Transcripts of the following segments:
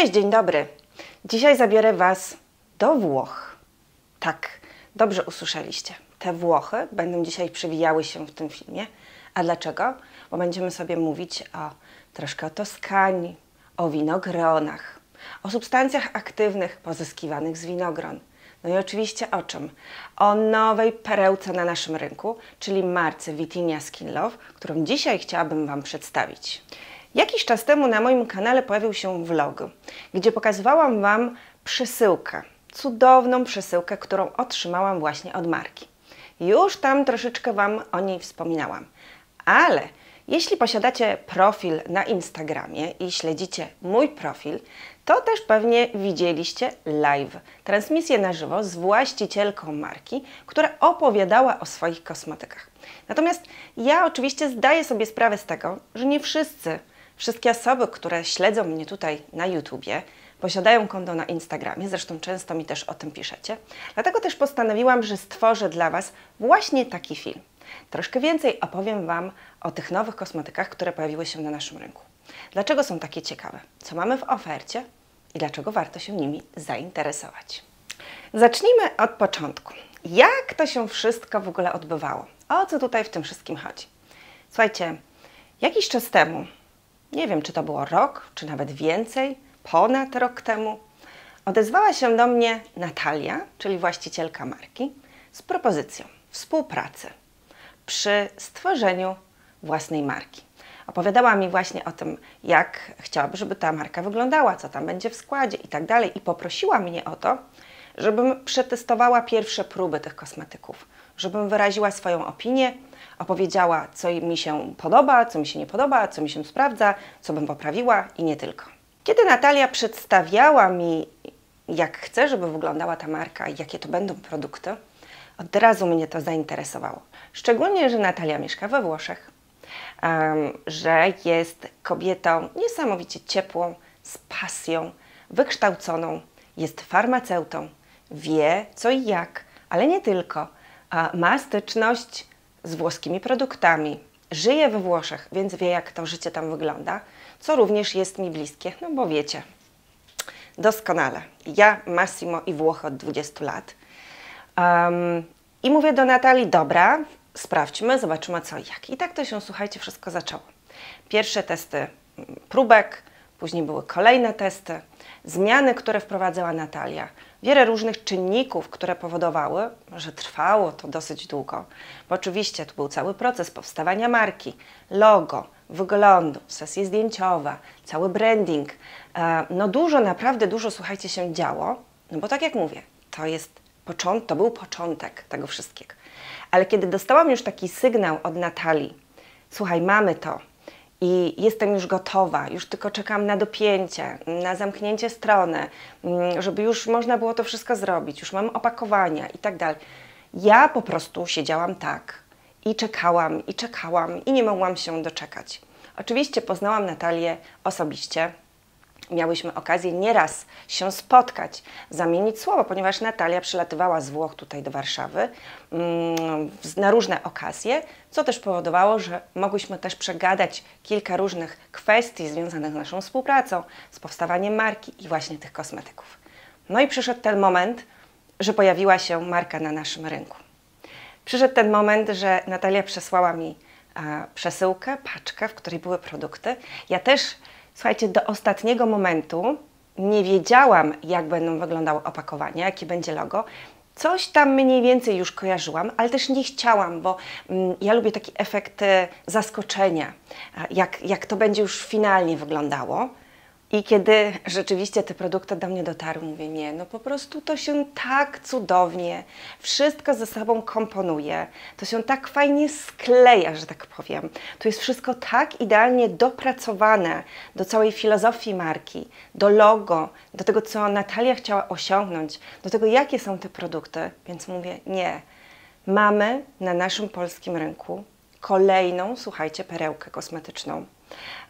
Cześć, dzień dobry. Dzisiaj zabiorę Was do Włoch. Tak, dobrze usłyszeliście. Te Włochy będą dzisiaj przewijały się w tym filmie. A dlaczego? Bo będziemy sobie mówić o troszkę o Toskanii, o winogronach, o substancjach aktywnych pozyskiwanych z winogron. No i oczywiście o czym? O nowej perełce na naszym rynku, czyli marce Vitinia Skin Love, którą dzisiaj chciałabym Wam przedstawić. Jakiś czas temu na moim kanale pojawił się vlog, gdzie pokazywałam Wam przesyłkę, cudowną przesyłkę, którą otrzymałam właśnie od marki. Już tam troszeczkę Wam o niej wspominałam, ale jeśli posiadacie profil na Instagramie i śledzicie mój profil, to też pewnie widzieliście live, transmisję na żywo z właścicielką marki, która opowiadała o swoich kosmetykach. Natomiast ja oczywiście zdaję sobie sprawę z tego, że nie wszyscy Wszystkie osoby, które śledzą mnie tutaj na YouTubie, posiadają konto na Instagramie, zresztą często mi też o tym piszecie. Dlatego też postanowiłam, że stworzę dla Was właśnie taki film. Troszkę więcej opowiem Wam o tych nowych kosmetykach, które pojawiły się na naszym rynku. Dlaczego są takie ciekawe? Co mamy w ofercie i dlaczego warto się nimi zainteresować? Zacznijmy od początku. Jak to się wszystko w ogóle odbywało? O co tutaj w tym wszystkim chodzi? Słuchajcie, jakiś czas temu nie wiem, czy to było rok, czy nawet więcej, ponad rok temu, odezwała się do mnie Natalia, czyli właścicielka marki, z propozycją współpracy przy stworzeniu własnej marki. Opowiadała mi właśnie o tym, jak chciałaby, żeby ta marka wyglądała, co tam będzie w składzie i tak dalej, i poprosiła mnie o to, żebym przetestowała pierwsze próby tych kosmetyków, żebym wyraziła swoją opinię, opowiedziała, co mi się podoba, co mi się nie podoba, co mi się sprawdza, co bym poprawiła i nie tylko. Kiedy Natalia przedstawiała mi, jak chcę, żeby wyglądała ta marka i jakie to będą produkty, od razu mnie to zainteresowało. Szczególnie, że Natalia mieszka we Włoszech, um, że jest kobietą niesamowicie ciepłą, z pasją, wykształconą, jest farmaceutą, wie co i jak, ale nie tylko. Ma styczność z włoskimi produktami. Żyje we Włoszech, więc wie, jak to życie tam wygląda, co również jest mi bliskie, no bo wiecie, doskonale. Ja, Massimo i Włochy od 20 lat. Um, I mówię do Natalii, dobra, sprawdźmy, zobaczymy co i jak. I tak to się, słuchajcie, wszystko zaczęło. Pierwsze testy mm, próbek, później były kolejne testy, zmiany, które wprowadzała Natalia, wiele różnych czynników, które powodowały, że trwało to dosyć długo. Bo oczywiście tu był cały proces powstawania marki, logo, wyglądu, sesje zdjęciowe, cały branding. E, no dużo, naprawdę dużo, słuchajcie, się działo, no bo tak jak mówię, to jest początek, to był początek tego wszystkiego. Ale kiedy dostałam już taki sygnał od Natalii, słuchaj, mamy to, i jestem już gotowa, już tylko czekam na dopięcie, na zamknięcie strony, mm, żeby już można było to wszystko zrobić, już mam opakowania i tak dalej. Ja po prostu siedziałam tak i czekałam, i czekałam, i nie mogłam się doczekać. Oczywiście poznałam Natalię osobiście, miałyśmy okazję nieraz się spotkać, zamienić słowo, ponieważ Natalia przylatywała z Włoch tutaj do Warszawy mm, na różne okazje, co też powodowało, że mogłyśmy też przegadać kilka różnych kwestii związanych z naszą współpracą, z powstawaniem marki i właśnie tych kosmetyków. No i przyszedł ten moment, że pojawiła się marka na naszym rynku. Przyszedł ten moment, że Natalia przesłała mi przesyłkę, paczkę, w której były produkty. Ja też Słuchajcie, do ostatniego momentu nie wiedziałam, jak będą wyglądały opakowania, jakie będzie logo. Coś tam mniej więcej już kojarzyłam, ale też nie chciałam, bo mm, ja lubię taki efekt e, zaskoczenia, jak, jak to będzie już finalnie wyglądało. I kiedy rzeczywiście te produkty do mnie dotarły, mówię, nie, no po prostu to się tak cudownie, wszystko ze sobą komponuje, to się tak fajnie skleja, że tak powiem. To jest wszystko tak idealnie dopracowane do całej filozofii marki, do logo, do tego, co Natalia chciała osiągnąć, do tego, jakie są te produkty. Więc mówię, nie, mamy na naszym polskim rynku kolejną, słuchajcie, perełkę kosmetyczną.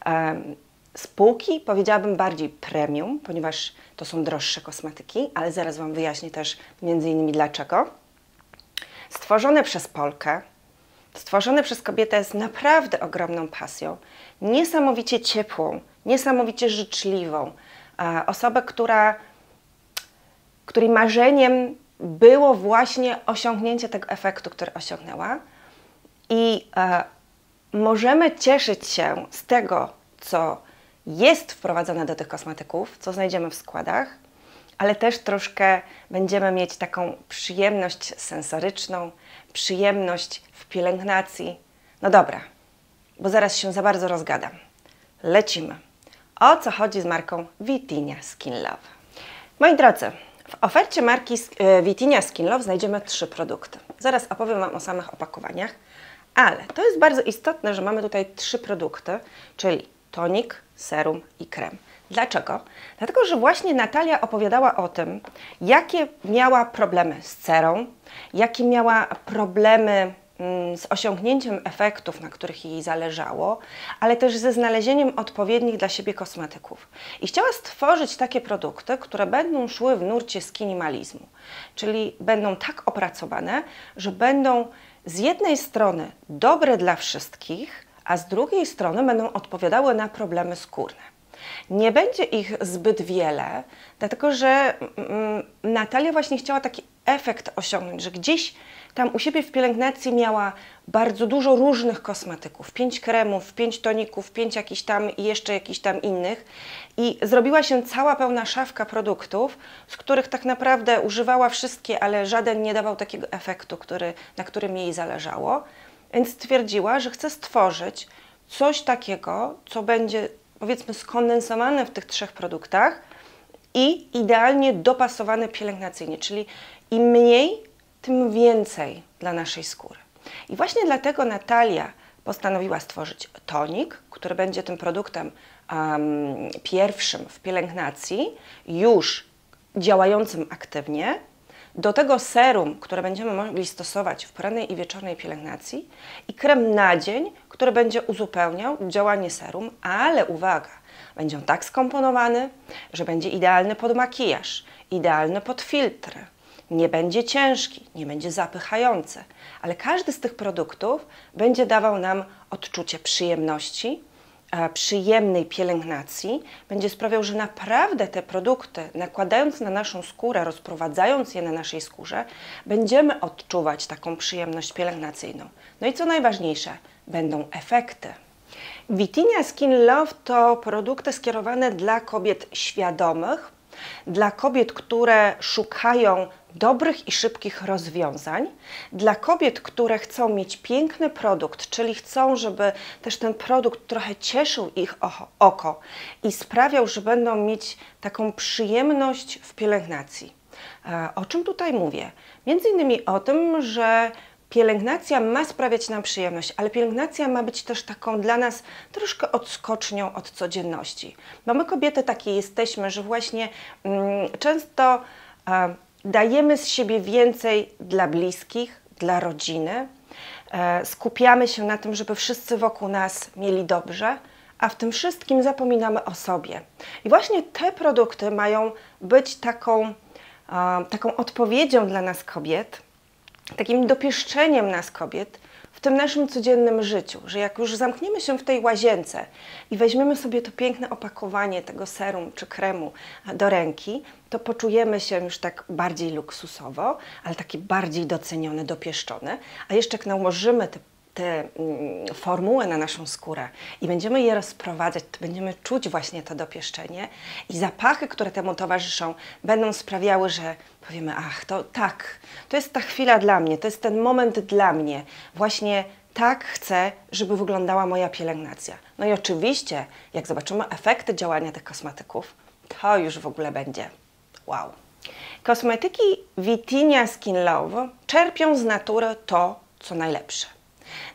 Um, Spółki powiedziałabym bardziej premium, ponieważ to są droższe kosmetyki, ale zaraz Wam wyjaśnię też między innymi dlaczego. Stworzone przez Polkę, stworzone przez kobietę z naprawdę ogromną pasją, niesamowicie ciepłą, niesamowicie życzliwą, osobę, która, której marzeniem było właśnie osiągnięcie tego efektu, który osiągnęła. I e, możemy cieszyć się z tego, co jest wprowadzone do tych kosmetyków, co znajdziemy w składach, ale też troszkę będziemy mieć taką przyjemność sensoryczną, przyjemność w pielęgnacji. No dobra, bo zaraz się za bardzo rozgadam. Lecimy. O co chodzi z marką Vitinia Skin Love? Moi drodzy, w ofercie marki e, Vitinia Skin Love znajdziemy trzy produkty. Zaraz opowiem Wam o samych opakowaniach, ale to jest bardzo istotne, że mamy tutaj trzy produkty, czyli tonik, serum i krem. Dlaczego? Dlatego, że właśnie Natalia opowiadała o tym, jakie miała problemy z cerą, jakie miała problemy mm, z osiągnięciem efektów, na których jej zależało, ale też ze znalezieniem odpowiednich dla siebie kosmetyków. I chciała stworzyć takie produkty, które będą szły w nurcie skinimalizmu, czyli będą tak opracowane, że będą z jednej strony dobre dla wszystkich, a z drugiej strony będą odpowiadały na problemy skórne. Nie będzie ich zbyt wiele, dlatego że mm, Natalia właśnie chciała taki efekt osiągnąć, że gdzieś tam u siebie w pielęgnacji miała bardzo dużo różnych kosmetyków, pięć kremów, pięć toników, pięć jakichś tam i jeszcze jakichś tam innych i zrobiła się cała pełna szafka produktów, z których tak naprawdę używała wszystkie, ale żaden nie dawał takiego efektu, który, na którym jej zależało. Więc stwierdziła, że chce stworzyć coś takiego, co będzie powiedzmy skondensowane w tych trzech produktach i idealnie dopasowane pielęgnacyjnie, czyli im mniej, tym więcej dla naszej skóry. I właśnie dlatego Natalia postanowiła stworzyć tonik, który będzie tym produktem um, pierwszym w pielęgnacji, już działającym aktywnie, do tego serum, które będziemy mogli stosować w porannej i wieczornej pielęgnacji i krem na dzień, który będzie uzupełniał działanie serum, ale uwaga, będzie on tak skomponowany, że będzie idealny pod makijaż, idealny pod filtry, nie będzie ciężki, nie będzie zapychający, ale każdy z tych produktów będzie dawał nam odczucie przyjemności, przyjemnej pielęgnacji będzie sprawiał, że naprawdę te produkty, nakładając na naszą skórę, rozprowadzając je na naszej skórze, będziemy odczuwać taką przyjemność pielęgnacyjną. No i co najważniejsze, będą efekty. Vitinia Skin Love to produkty skierowane dla kobiet świadomych, dla kobiet, które szukają dobrych i szybkich rozwiązań, dla kobiet, które chcą mieć piękny produkt, czyli chcą, żeby też ten produkt trochę cieszył ich oko i sprawiał, że będą mieć taką przyjemność w pielęgnacji. E, o czym tutaj mówię? Między innymi o tym, że pielęgnacja ma sprawiać nam przyjemność, ale pielęgnacja ma być też taką dla nas troszkę odskocznią od codzienności. Bo my kobiety takie jesteśmy, że właśnie mm, często e, dajemy z siebie więcej dla bliskich, dla rodziny, e, skupiamy się na tym, żeby wszyscy wokół nas mieli dobrze, a w tym wszystkim zapominamy o sobie. I właśnie te produkty mają być taką, taką odpowiedzią dla nas kobiet, takim dopieszczeniem nas kobiet w tym naszym codziennym życiu, że jak już zamkniemy się w tej łazience i weźmiemy sobie to piękne opakowanie tego serum czy kremu do ręki, to poczujemy się już tak bardziej luksusowo, ale takie bardziej docenione, dopieszczone. A jeszcze jak nałożymy te te mm, formuły na naszą skórę i będziemy je rozprowadzać, to będziemy czuć właśnie to dopieszczenie i zapachy, które temu towarzyszą, będą sprawiały, że powiemy, ach, to tak, to jest ta chwila dla mnie, to jest ten moment dla mnie. Właśnie tak chcę, żeby wyglądała moja pielęgnacja. No i oczywiście, jak zobaczymy efekty działania tych kosmetyków, to już w ogóle będzie wow. Kosmetyki Vitinia Skin Love czerpią z natury to, co najlepsze.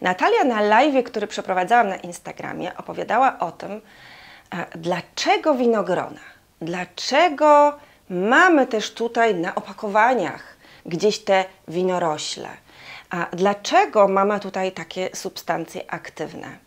Natalia na live, który przeprowadzałam na Instagramie, opowiadała o tym, e, dlaczego winogrona, dlaczego mamy też tutaj na opakowaniach gdzieś te winorośle, a dlaczego mamy tutaj takie substancje aktywne.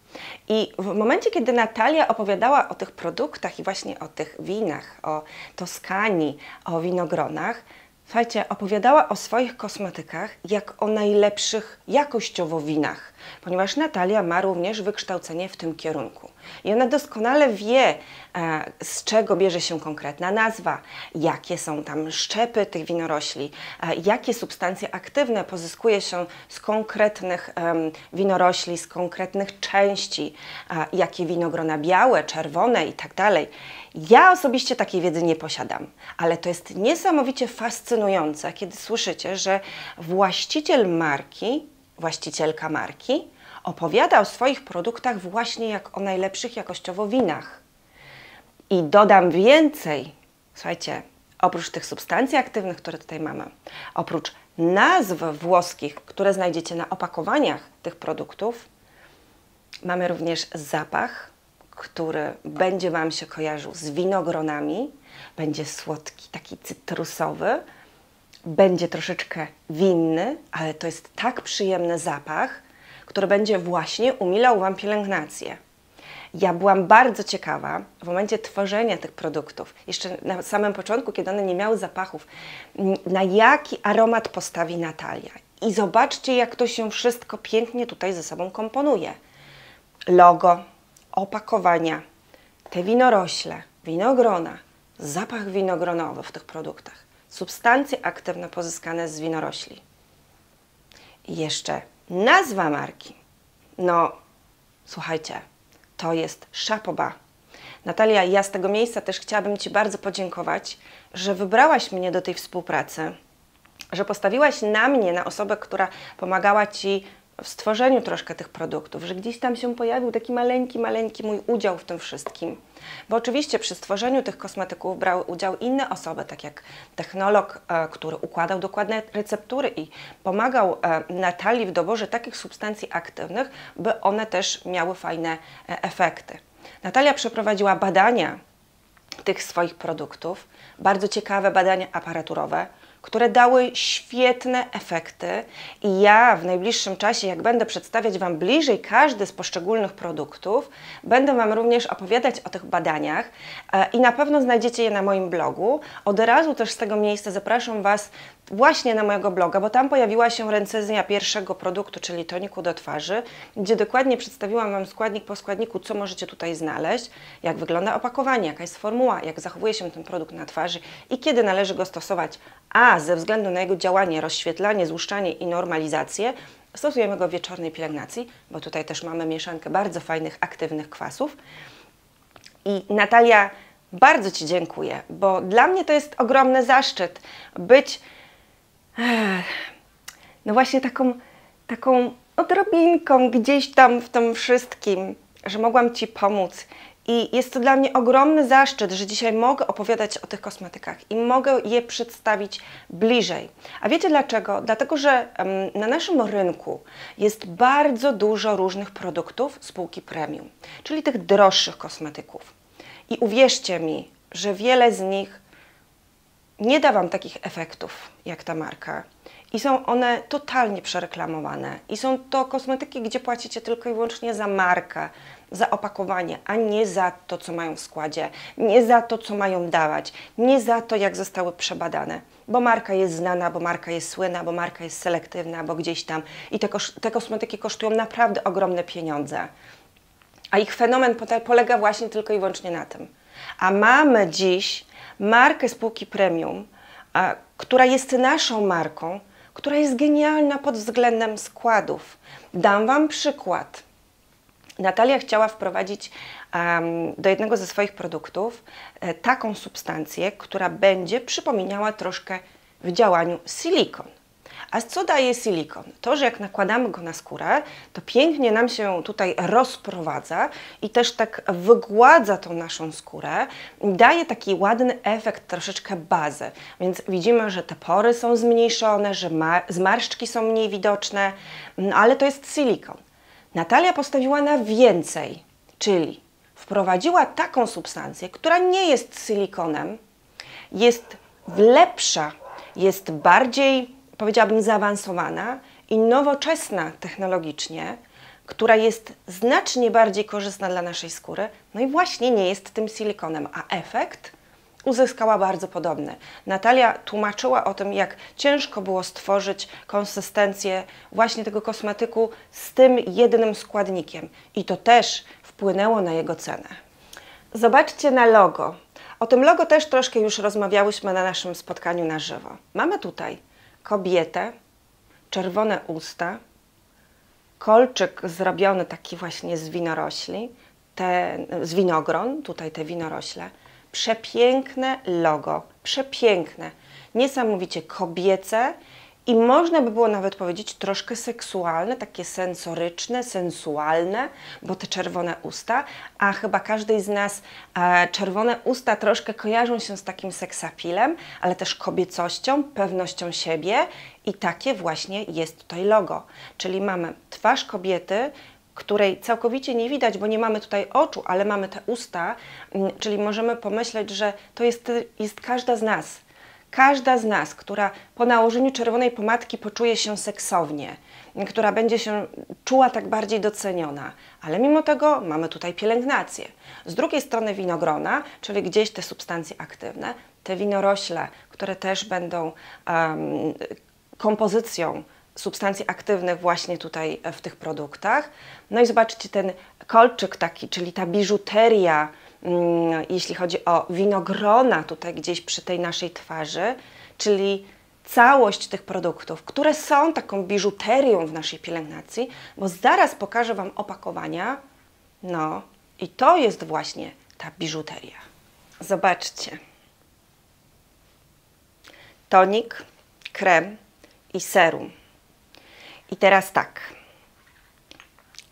I w momencie, kiedy Natalia opowiadała o tych produktach i właśnie o tych winach, o Toskanii, o winogronach, Słuchajcie, opowiadała o swoich kosmetykach jak o najlepszych jakościowo winach. Ponieważ Natalia ma również wykształcenie w tym kierunku. I ona doskonale wie, e, z czego bierze się konkretna nazwa, jakie są tam szczepy tych winorośli, e, jakie substancje aktywne pozyskuje się z konkretnych winorośli, z konkretnych części, jakie winogrona białe, czerwone i tak. Ja osobiście takiej wiedzy nie posiadam, ale to jest niesamowicie fascynujące, kiedy słyszycie, że właściciel marki, właścicielka marki opowiada o swoich produktach właśnie jak o najlepszych jakościowo winach. I dodam więcej, słuchajcie, oprócz tych substancji aktywnych, które tutaj mamy, oprócz nazw włoskich, które znajdziecie na opakowaniach tych produktów, mamy również zapach, który będzie Wam się kojarzył z winogronami, będzie słodki, taki cytrusowy, będzie troszeczkę winny, ale to jest tak przyjemny zapach, który będzie właśnie umilał Wam pielęgnację. Ja byłam bardzo ciekawa w momencie tworzenia tych produktów, jeszcze na samym początku, kiedy one nie miały zapachów, na jaki aromat postawi Natalia. I zobaczcie, jak to się wszystko pięknie tutaj ze sobą komponuje. Logo, opakowania, te winorośle, winogrona, zapach winogronowy w tych produktach, substancje aktywne pozyskane z winorośli. I jeszcze nazwa marki. No, słuchajcie, to jest szapoba. Natalia, ja z tego miejsca też chciałabym Ci bardzo podziękować, że wybrałaś mnie do tej współpracy, że postawiłaś na mnie, na osobę, która pomagała Ci w stworzeniu troszkę tych produktów, że gdzieś tam się pojawił taki maleńki, maleńki mój udział w tym wszystkim. Bo oczywiście przy stworzeniu tych kosmetyków brały udział inne osoby, tak jak technolog, e, który układał dokładne receptury i pomagał e, Natalii w doborze takich substancji aktywnych, by one też miały fajne e, efekty. Natalia przeprowadziła badania tych swoich produktów, bardzo ciekawe badania aparaturowe, które dały świetne efekty i ja w najbliższym czasie, jak będę przedstawiać Wam bliżej każdy z poszczególnych produktów, będę Wam również opowiadać o tych badaniach e, i na pewno znajdziecie je na moim blogu. Od razu też z tego miejsca zapraszam Was właśnie na mojego bloga, bo tam pojawiła się recenzja pierwszego produktu, czyli toniku do twarzy, gdzie dokładnie przedstawiłam Wam składnik po składniku, co możecie tutaj znaleźć, jak wygląda opakowanie, jaka jest formuła, jak zachowuje się ten produkt na twarzy i kiedy należy go stosować, a ze względu na jego działanie, rozświetlanie, złuszczanie i normalizację, stosujemy go w wieczornej pielęgnacji, bo tutaj też mamy mieszankę bardzo fajnych, aktywnych kwasów. I Natalia, bardzo Ci dziękuję, bo dla mnie to jest ogromny zaszczyt być no właśnie taką, taką odrobinką gdzieś tam w tym wszystkim, że mogłam Ci pomóc. I jest to dla mnie ogromny zaszczyt, że dzisiaj mogę opowiadać o tych kosmetykach i mogę je przedstawić bliżej. A wiecie dlaczego? Dlatego, że na naszym rynku jest bardzo dużo różnych produktów spółki premium, czyli tych droższych kosmetyków. I uwierzcie mi, że wiele z nich nie da Wam takich efektów jak ta marka. I są one totalnie przereklamowane. I są to kosmetyki, gdzie płacicie tylko i wyłącznie za markę, za opakowanie, a nie za to, co mają w składzie, nie za to, co mają dawać, nie za to, jak zostały przebadane. Bo marka jest znana, bo marka jest słynna, bo marka jest selektywna, bo gdzieś tam. I te, te kosmetyki kosztują naprawdę ogromne pieniądze. A ich fenomen polega właśnie tylko i wyłącznie na tym. A mamy dziś markę spółki premium, a, która jest naszą marką, która jest genialna pod względem składów. Dam Wam przykład. Natalia chciała wprowadzić um, do jednego ze swoich produktów e, taką substancję, która będzie przypominała troszkę w działaniu silikon. A co daje silikon? To, że jak nakładamy go na skórę, to pięknie nam się tutaj rozprowadza i też tak wygładza tą naszą skórę, daje taki ładny efekt, troszeczkę bazy. Więc widzimy, że te pory są zmniejszone, że zmarszczki są mniej widoczne, no ale to jest silikon. Natalia postawiła na więcej, czyli wprowadziła taką substancję, która nie jest silikonem, jest lepsza, jest bardziej powiedziałabym, zaawansowana i nowoczesna technologicznie, która jest znacznie bardziej korzystna dla naszej skóry, no i właśnie nie jest tym silikonem, a efekt uzyskała bardzo podobny. Natalia tłumaczyła o tym, jak ciężko było stworzyć konsystencję właśnie tego kosmetyku z tym jednym składnikiem i to też wpłynęło na jego cenę. Zobaczcie na logo. O tym logo też troszkę już rozmawiałyśmy na naszym spotkaniu na żywo. Mamy tutaj kobietę, czerwone usta, kolczyk zrobiony taki właśnie z winorośli, te, z winogron, tutaj te winorośle. Przepiękne logo, przepiękne, niesamowicie kobiece i można by było nawet powiedzieć troszkę seksualne, takie sensoryczne, sensualne, bo te czerwone usta, a chyba każdej z nas e, czerwone usta troszkę kojarzą się z takim seksapilem, ale też kobiecością, pewnością siebie. I takie właśnie jest tutaj logo. Czyli mamy twarz kobiety, której całkowicie nie widać, bo nie mamy tutaj oczu, ale mamy te usta, mm, czyli możemy pomyśleć, że to jest, jest każda z nas Każda z nas, która po nałożeniu czerwonej pomadki poczuje się seksownie, która będzie się czuła tak bardziej doceniona, ale mimo tego mamy tutaj pielęgnację. Z drugiej strony winogrona, czyli gdzieś te substancje aktywne, te winorośle, które też będą um, kompozycją substancji aktywnych właśnie tutaj w tych produktach. No i zobaczcie ten kolczyk taki, czyli ta biżuteria, jeśli chodzi o winogrona tutaj gdzieś przy tej naszej twarzy, czyli całość tych produktów, które są taką biżuterią w naszej pielęgnacji, bo zaraz pokażę Wam opakowania. No i to jest właśnie ta biżuteria. Zobaczcie. Tonik, krem i serum. I teraz tak.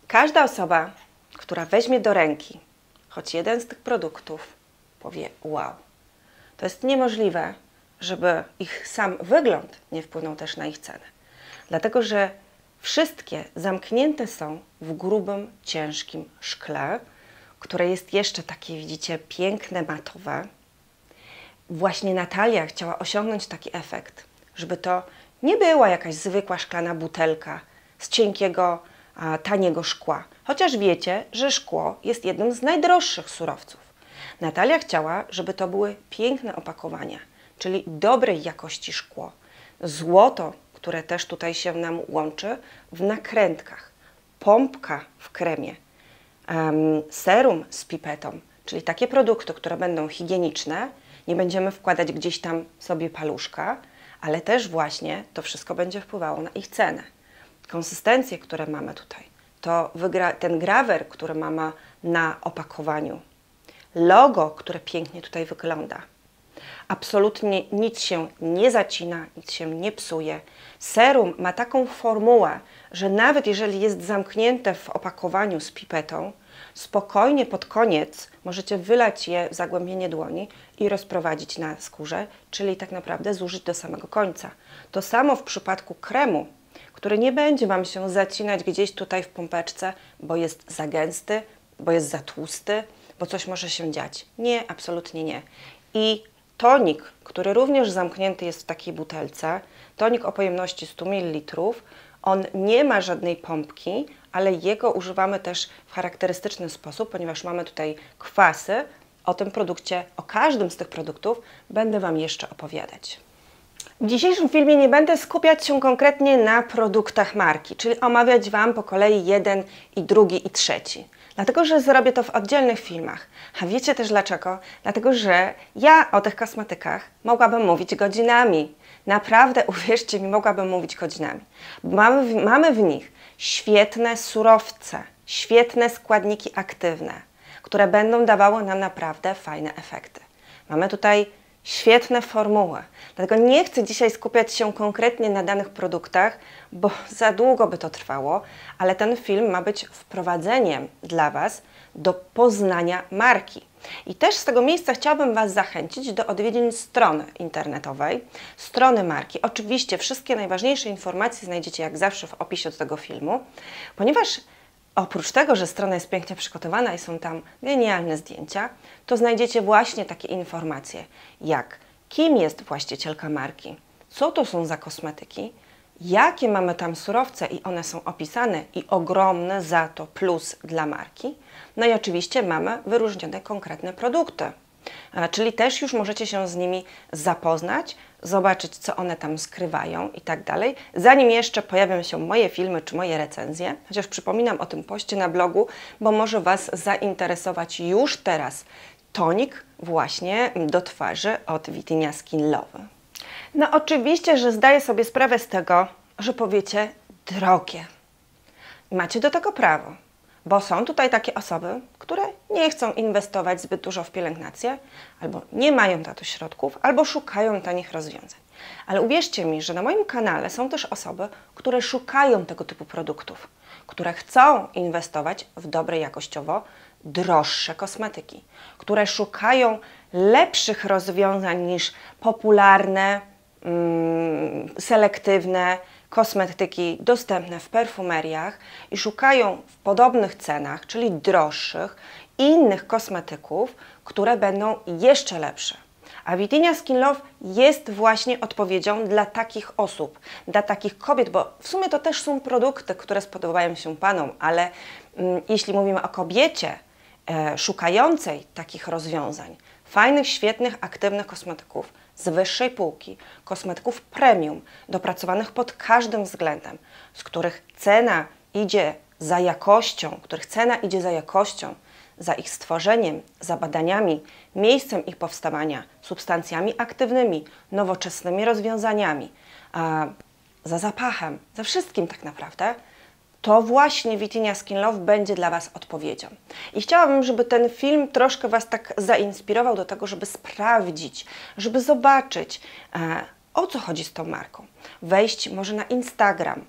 Każda osoba, która weźmie do ręki choć jeden z tych produktów powie wow. To jest niemożliwe, żeby ich sam wygląd nie wpłynął też na ich cenę. Dlatego, że wszystkie zamknięte są w grubym, ciężkim szkle, które jest jeszcze takie, widzicie, piękne, matowe. Właśnie Natalia chciała osiągnąć taki efekt, żeby to nie była jakaś zwykła szklana butelka z cienkiego, taniego szkła, chociaż wiecie, że szkło jest jednym z najdroższych surowców. Natalia chciała, żeby to były piękne opakowania, czyli dobrej jakości szkło. Złoto, które też tutaj się nam łączy, w nakrętkach, pompka w kremie, um, serum z pipetą, czyli takie produkty, które będą higieniczne, nie będziemy wkładać gdzieś tam sobie paluszka, ale też właśnie to wszystko będzie wpływało na ich cenę. Konsystencje, które mamy tutaj to ten grawer, który mamy na opakowaniu, logo, które pięknie tutaj wygląda. Absolutnie nic się nie zacina, nic się nie psuje. Serum ma taką formułę, że nawet jeżeli jest zamknięte w opakowaniu z pipetą, spokojnie pod koniec możecie wylać je w zagłębienie dłoni i rozprowadzić na skórze, czyli tak naprawdę zużyć do samego końca. To samo w przypadku kremu, który nie będzie Wam się zacinać gdzieś tutaj w pompeczce, bo jest za gęsty, bo jest za tłusty, bo coś może się dziać. Nie, absolutnie nie. I tonik, który również zamknięty jest w takiej butelce, tonik o pojemności 100 ml, on nie ma żadnej pompki, ale jego używamy też w charakterystyczny sposób, ponieważ mamy tutaj kwasy. O tym produkcie, o każdym z tych produktów będę Wam jeszcze opowiadać. W dzisiejszym filmie nie będę skupiać się konkretnie na produktach marki, czyli omawiać Wam po kolei jeden i drugi i trzeci. Dlatego, że zrobię to w oddzielnych filmach. A wiecie też dlaczego? Dlatego, że ja o tych kosmetykach mogłabym mówić godzinami. Naprawdę, uwierzcie mi, mogłabym mówić godzinami. Mamy w, mamy w nich świetne surowce, świetne składniki aktywne, które będą dawały nam naprawdę fajne efekty. Mamy tutaj świetne formuły. Dlatego nie chcę dzisiaj skupiać się konkretnie na danych produktach, bo za długo by to trwało, ale ten film ma być wprowadzeniem dla Was do poznania marki. I też z tego miejsca chciałabym Was zachęcić do odwiedzin strony internetowej, strony marki. Oczywiście wszystkie najważniejsze informacje znajdziecie jak zawsze w opisie do tego filmu, ponieważ Oprócz tego, że strona jest pięknie przygotowana i są tam genialne zdjęcia, to znajdziecie właśnie takie informacje, jak kim jest właścicielka marki, co to są za kosmetyki, jakie mamy tam surowce i one są opisane i ogromne za to plus dla marki. No i oczywiście mamy wyróżnione konkretne produkty. E, Czyli też już możecie się z nimi zapoznać, zobaczyć, co one tam skrywają i tak dalej, zanim jeszcze pojawią się moje filmy czy moje recenzje. Chociaż przypominam o tym poście na blogu, bo może Was zainteresować już teraz tonik właśnie do twarzy od Vitinia Skin Love. No oczywiście, że zdaję sobie sprawę z tego, że powiecie drogie. Macie do tego prawo, bo są tutaj takie osoby, które nie chcą inwestować zbyt dużo w pielęgnację, albo nie mają na to środków, albo szukają tanich rozwiązań. Ale uwierzcie mi, że na moim kanale są też osoby, które szukają tego typu produktów, które chcą inwestować w dobre jakościowo droższe kosmetyki, które szukają lepszych rozwiązań niż popularne, mm, selektywne kosmetyki dostępne w perfumeriach i szukają w podobnych cenach, czyli droższych, innych kosmetyków, które będą jeszcze lepsze. A Vitinia Skin Love jest właśnie odpowiedzią dla takich osób, dla takich kobiet, bo w sumie to też są produkty, które spodobają się Panom, ale mm, jeśli mówimy o kobiecie e, szukającej takich rozwiązań, fajnych, świetnych, aktywnych kosmetyków z wyższej półki, kosmetyków premium, dopracowanych pod każdym względem, z których cena idzie za jakością, których cena idzie za jakością, za ich stworzeniem, za badaniami, miejscem ich powstawania, substancjami aktywnymi, nowoczesnymi rozwiązaniami, za zapachem, za wszystkim tak naprawdę, to właśnie Vitinia Skin Love będzie dla Was odpowiedzią. I chciałabym, żeby ten film troszkę Was tak zainspirował do tego, żeby sprawdzić, żeby zobaczyć, e, o co chodzi z tą marką. Wejść może na Instagram,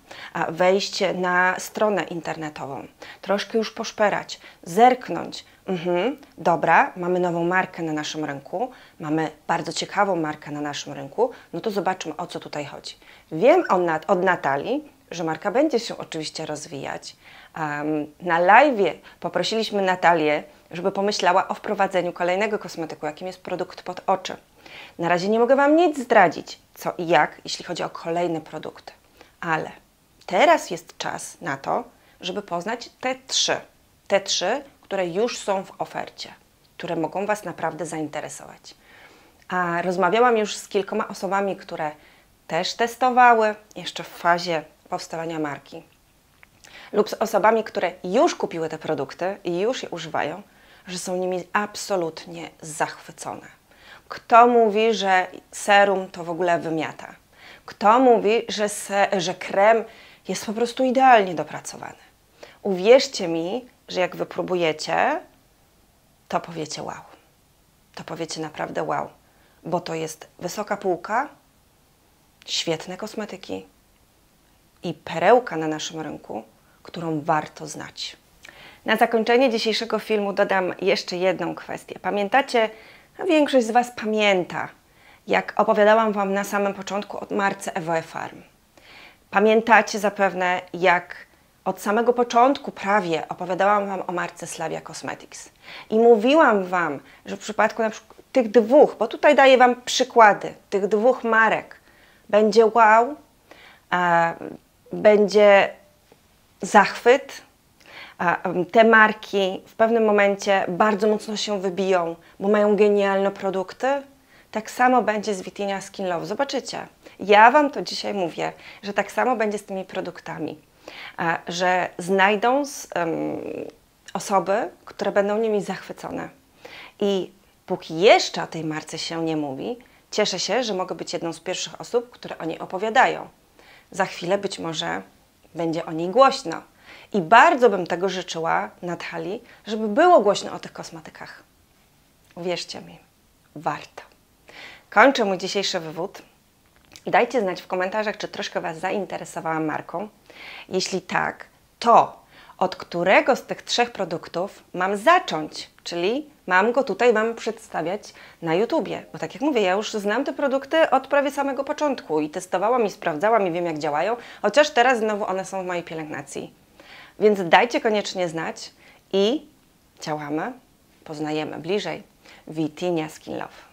wejść na stronę internetową, troszkę już poszperać, zerknąć. Mhm, dobra, mamy nową markę na naszym rynku, mamy bardzo ciekawą markę na naszym rynku, no to zobaczmy o co tutaj chodzi. Wiem od Natalii, że marka będzie się oczywiście rozwijać. Na live poprosiliśmy Natalię, żeby pomyślała o wprowadzeniu kolejnego kosmetyku, jakim jest produkt pod oczy. Na razie nie mogę Wam nic zdradzić, co i jak, jeśli chodzi o kolejne produkty. Ale teraz jest czas na to, żeby poznać te trzy. Te trzy, które już są w ofercie, które mogą Was naprawdę zainteresować. A rozmawiałam już z kilkoma osobami, które też testowały jeszcze w fazie powstawania marki, lub z osobami, które już kupiły te produkty i już je używają, że są nimi absolutnie zachwycone. Kto mówi, że serum to w ogóle wymiata? Kto mówi, że, se, że krem jest po prostu idealnie dopracowany? Uwierzcie mi, że jak wypróbujecie, to powiecie wow. To powiecie naprawdę wow, bo to jest wysoka półka, świetne kosmetyki, i perełka na naszym rynku, którą warto znać. Na zakończenie dzisiejszego filmu dodam jeszcze jedną kwestię. Pamiętacie, a większość z Was pamięta, jak opowiadałam Wam na samym początku o marce Evoe Farm. Pamiętacie zapewne, jak od samego początku prawie opowiadałam Wam o marce Slavia Cosmetics. I mówiłam Wam, że w przypadku na przykład tych dwóch, bo tutaj daję Wam przykłady, tych dwóch marek, będzie wow, będzie zachwyt. Te marki w pewnym momencie bardzo mocno się wybiją, bo mają genialne produkty. Tak samo będzie z Vitinia Skin Love. Zobaczycie. Ja Wam to dzisiaj mówię, że tak samo będzie z tymi produktami. Że znajdą z, um, osoby, które będą nimi zachwycone. I póki jeszcze o tej marce się nie mówi, cieszę się, że mogę być jedną z pierwszych osób, które o niej opowiadają za chwilę być może będzie o niej głośno. I bardzo bym tego życzyła Natalii, żeby było głośno o tych kosmetykach. Uwierzcie mi, warto. Kończę mój dzisiejszy wywód. Dajcie znać w komentarzach, czy troszkę Was zainteresowała marką. Jeśli tak, to od którego z tych trzech produktów mam zacząć, czyli mam go tutaj Wam przedstawiać na YouTubie. Bo tak jak mówię, ja już znam te produkty od prawie samego początku i testowałam i sprawdzałam i wiem jak działają, chociaż teraz znowu one są w mojej pielęgnacji. Więc dajcie koniecznie znać i działamy, poznajemy bliżej Vitinia Skin Love.